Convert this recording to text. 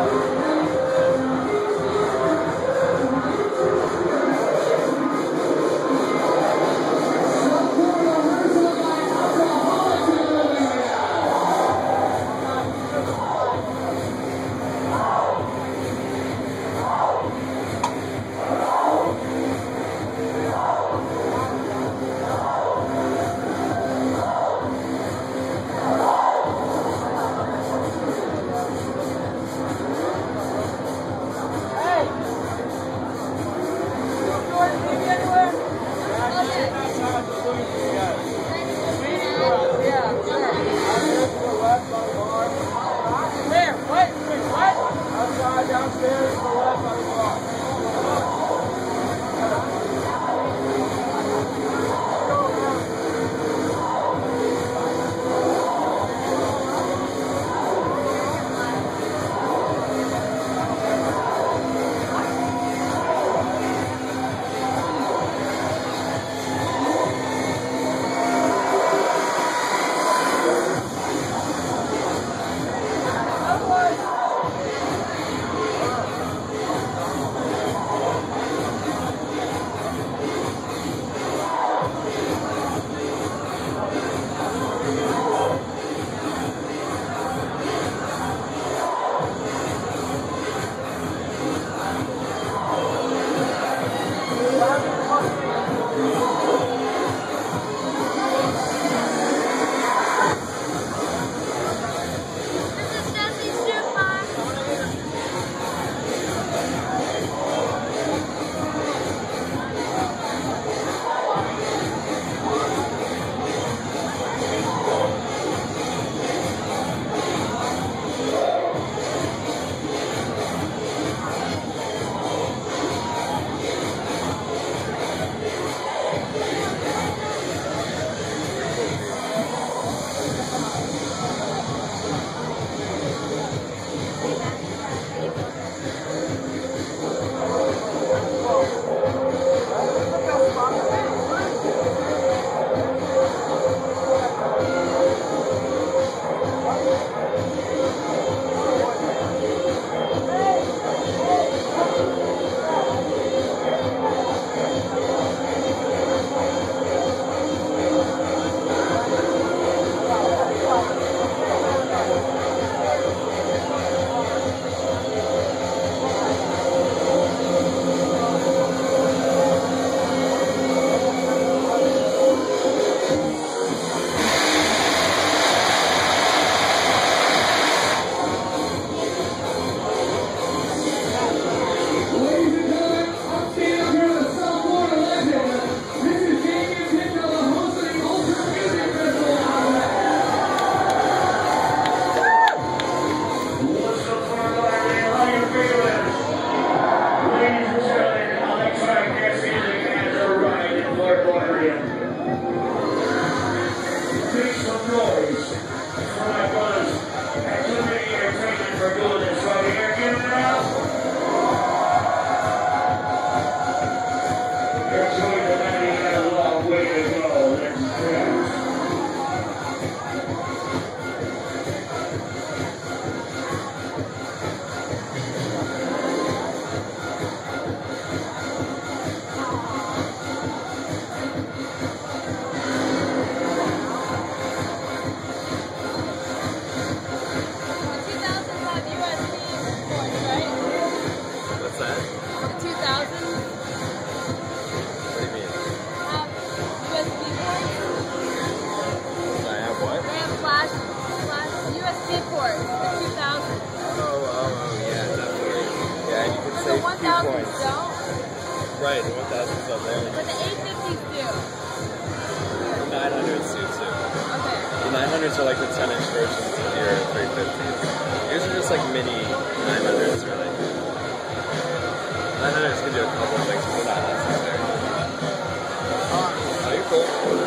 Amen. glory. right. The 1,000's up there. But the 850's do. The 900's do too. Okay. The 900s are like the 10 inch versions of your 350s. Yours are just like mini 900s, really. 900s can do a couple of things, but are not necessarily. Oh, you cool.